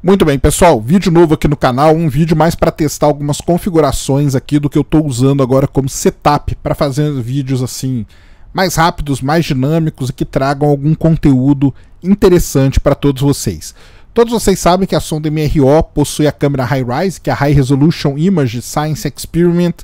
Muito bem, pessoal, vídeo novo aqui no canal, um vídeo mais para testar algumas configurações aqui do que eu estou usando agora como setup para fazer vídeos assim mais rápidos, mais dinâmicos e que tragam algum conteúdo interessante para todos vocês. Todos vocês sabem que a sonda MRO possui a câmera High-Rise, que é a High Resolution Image Science Experiment.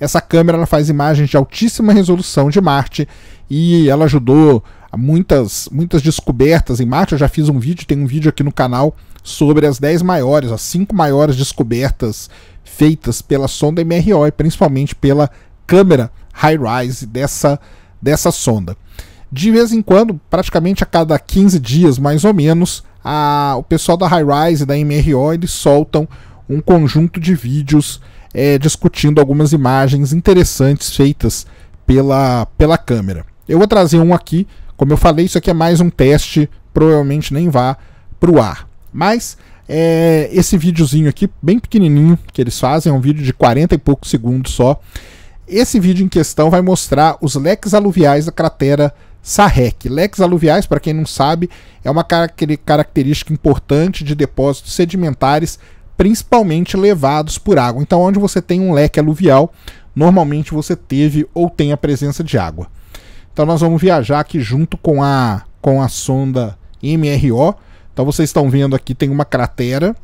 Essa câmera ela faz imagens de altíssima resolução de Marte e ela ajudou muitas, muitas descobertas em Marte. Eu já fiz um vídeo, tem um vídeo aqui no canal sobre as 10 maiores, as 5 maiores descobertas feitas pela sonda MRO e principalmente pela câmera high-rise dessa, dessa sonda. De vez em quando, praticamente a cada 15 dias mais ou menos, a, o pessoal da High-Rise e da MRO eles soltam um conjunto de vídeos é, discutindo algumas imagens interessantes feitas pela, pela câmera. Eu vou trazer um aqui, como eu falei, isso aqui é mais um teste, provavelmente nem vá para o ar. Mas é, esse videozinho aqui, bem pequenininho, que eles fazem, é um vídeo de 40 e poucos segundos só. Esse vídeo em questão vai mostrar os leques aluviais da cratera Sarrec. Leques aluviais, para quem não sabe, é uma característica importante de depósitos sedimentares, principalmente levados por água. Então, onde você tem um leque aluvial, normalmente você teve ou tem a presença de água. Então, nós vamos viajar aqui junto com a, com a sonda MRO então vocês estão vendo aqui tem uma cratera.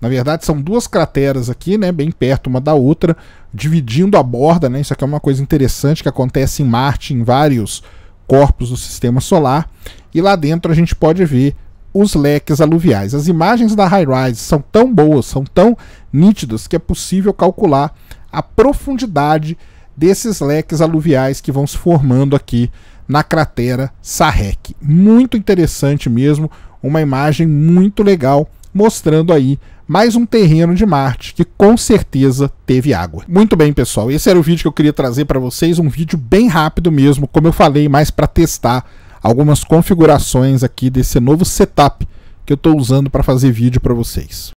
Na verdade são duas crateras aqui, né, bem perto uma da outra, dividindo a borda, né? Isso aqui é uma coisa interessante que acontece em Marte, em vários corpos do sistema solar. E lá dentro a gente pode ver os leques aluviais. As imagens da High-Rise são tão boas, são tão nítidas que é possível calcular a profundidade desses leques aluviais que vão se formando aqui na cratera Sarrec. Muito interessante mesmo, uma imagem muito legal mostrando aí mais um terreno de Marte que com certeza teve água. Muito bem, pessoal, esse era o vídeo que eu queria trazer para vocês, um vídeo bem rápido mesmo, como eu falei, mais para testar algumas configurações aqui desse novo setup que eu estou usando para fazer vídeo para vocês.